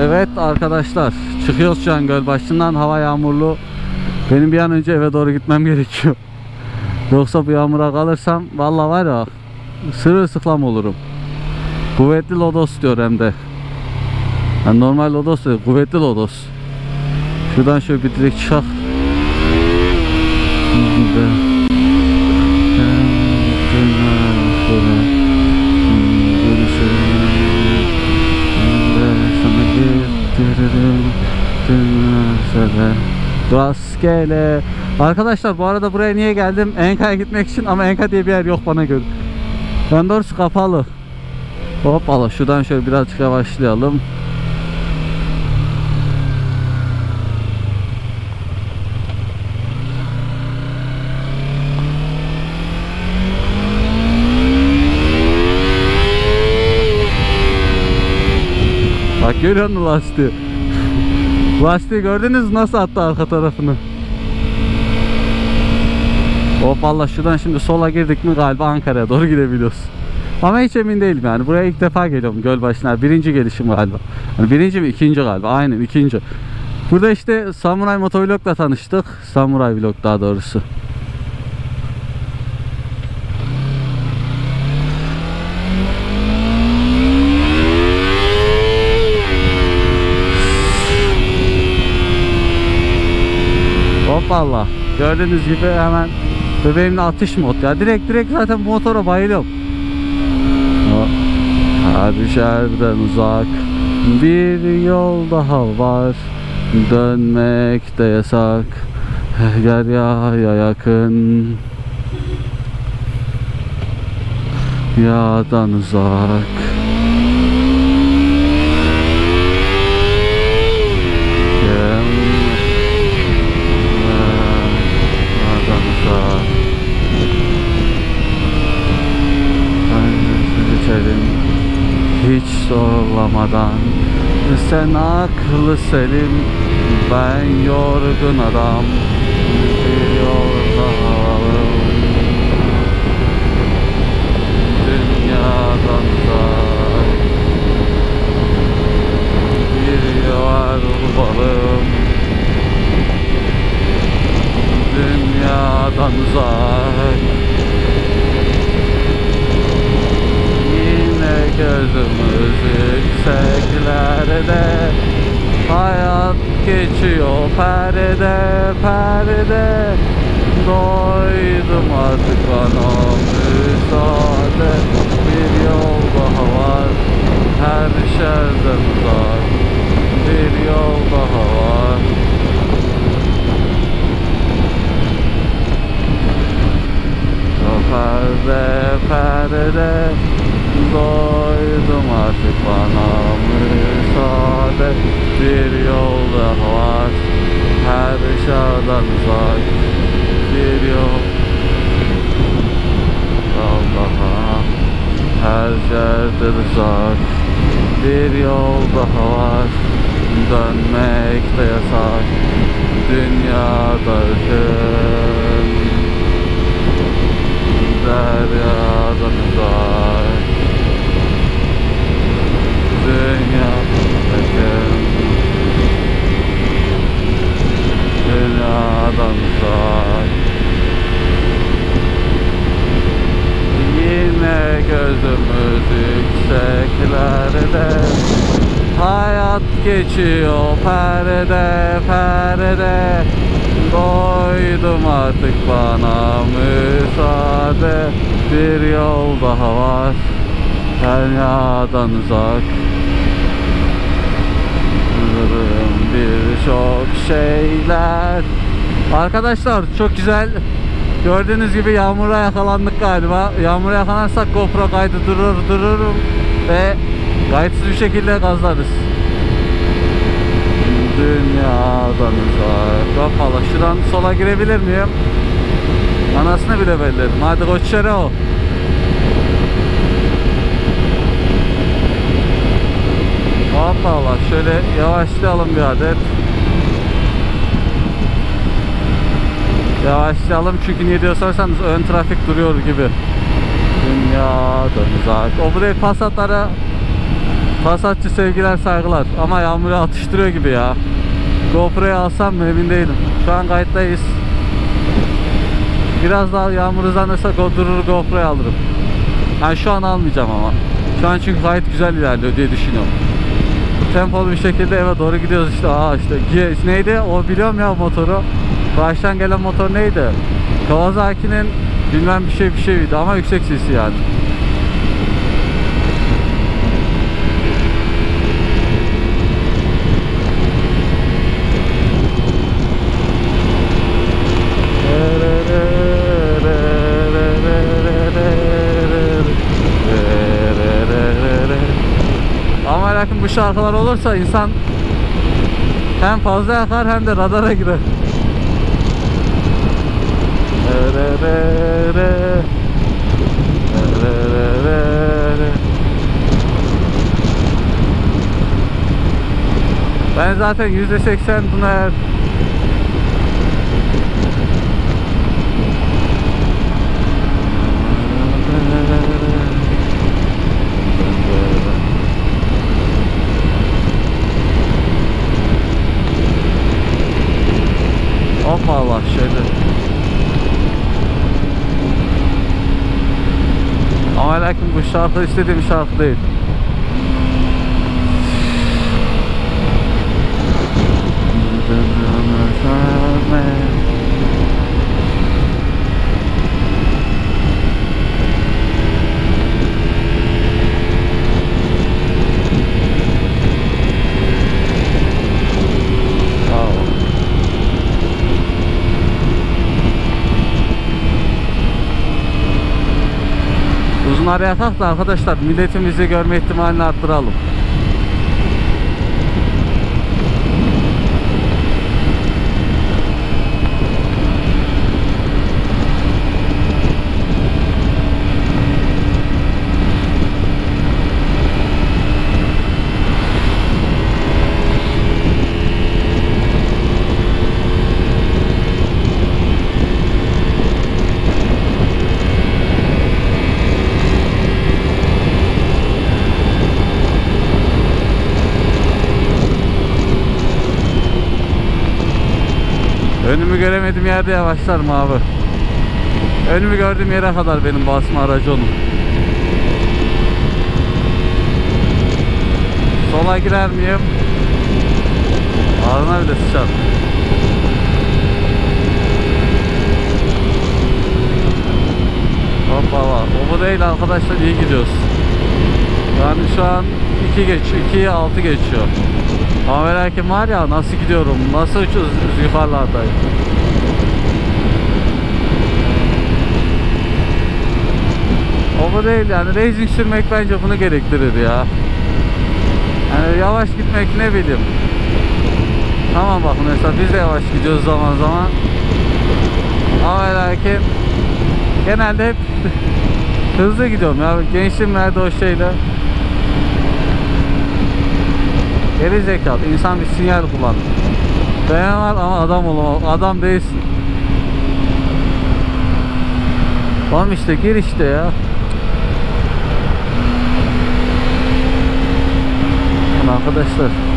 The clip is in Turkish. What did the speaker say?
Evet arkadaşlar çıkıyoruz şu an Gölbaşı'ndan hava yağmurlu. Benim bir an önce eve doğru gitmem gerekiyor. Yoksa bu yağmura kalırsam vallahi var ya sırılsıklam olurum. Kuvvetli lodos diyor hem de. Yani normal lodos değil, kuvvetli lodos. Şuradan şöyle bir direkt çıkak. Rastgele. Arkadaşlar bu arada buraya niye geldim? Enka'ya gitmek için ama Enka diye bir yer yok bana göre. Ben doğrusu kapalı. Hoppala şuradan şöyle birazcık yavaşlayalım. Görüyor musun lastiği? Lastiği gördünüz nasıl attı arka tarafını? Hop valla şuradan şimdi sola girdik mi galiba Ankara'ya doğru gidebiliyoruz. Ama hiç emin değilim yani. Buraya ilk defa geliyorum Gölbaşı'na. Birinci gelişim galiba. Yani birinci mi? ikinci galiba. Aynen ikinci. Burada işte Samuray Motovlog'la tanıştık. Samuray Vlog daha doğrusu. Hoppala. Gördüğünüz gibi hemen bebeğimle atış mod ya. Direkt direkt zaten motora bayılıyorum. Her şerden uzak bir yol daha var. Dönmek de yasak. Deryaya yakın. Yağdan uzak. Yağdan uzak. Geçelim hiç zorlamadan. Sen aklı selim ben yorgun adam Bir yolda alalım Dünyadan uzak Bir yol bulalım Dünyadan uzak Yine gözümüz yükseklerde Hayat geçiyor. Perde perde. Doydum artık bana müsaade. Bir yol daha var. Her şerden uzak. Bir yol daha var O perde perde Doydum artık bana müsaade Bir yol daha var Her yol Yol daha Her yerden uzak Bir yol daha var Dönmek de yasak. Dünyada ışın Deryadan uzak Dünya yakın Dünyadan uzak Gözümüz yükseklerde Hayat geçiyor perde perde. Doydum artık bana müsaade. Bir yol daha var. Dünyadan uzak. Birçok şeyler. Arkadaşlar çok güzel Gördüğünüz gibi yağmura yakalandık galiba. Yağmura yakalanırsak GoPro kaydı durur dururum Ve kayıtsız bir şekilde gazlarız. Dünyadan uzak Kapalı şuradan sola girebilir miyim? Anasını bile belledim. Hadi koçere o. Hoppala şöyle yavaşlayalım bir adet Yavaşlayalım çünkü niye diye ön trafik duruyor gibi Dünyadan uzak O buraya Passat'lara Passatçı sevgiler saygılar ama yağmuru atıştırıyor gibi ya. GoPro'yu alsam mı emin değilim. Şu an kayıttayız. Biraz daha yağmur hızlanırsa durur GoPro'yu alırım. Ben şu an almayacağım ama. Şu an çünkü gayet güzel ilerliyor diye düşünüyorum. Tempolu bir şekilde eve doğru gidiyoruz işte. Aa işte neydi? O biliyorum ya motoru. Baştan gelen motor neydi? Kawasaki'nin bilmem bir şey bir şeydi ama yüksek sesi yani. Ama lakin bu şarkılar olursa insan hem fazla yakar hem de radara girer. Zaten %80 buna eğer Hoppa Allah şöyle. Ama lakin bu şarkı istediğim şarkı değil. Uzun araya kalk da arkadaşlar milletimizi görme ihtimalini arttıralım. Önümü göremediğim yerde yavaşlarım abi. Önümü gördüğüm yere kadar benim basma aracı onun. Sola girer miyim? Ağzına bile sıçar. Hoppala. O bu değil arkadaşlar iyi gidiyoruz. Yani şu an 2 geç, 2'ye 6 geçiyor. Ama ve lakin var ya nasıl gidiyorum, nasıl uçuyoruz yukarılardayım. O bu değil yani racing sürmek bence bunu gerektirir ya. Yani yavaş gitmek ne bileyim. Tamam bak mesela biz de yavaş gidiyoruz zaman zaman. Ama lakin genelde hep hızlı gidiyorum ya. Gençliğim nerede o şeyle. Geri zekalı. İnsan bir sinyal kullan. Beyan var ama adam ol adam değilsin. Tamam işte gir işte ya. Arkadaşlar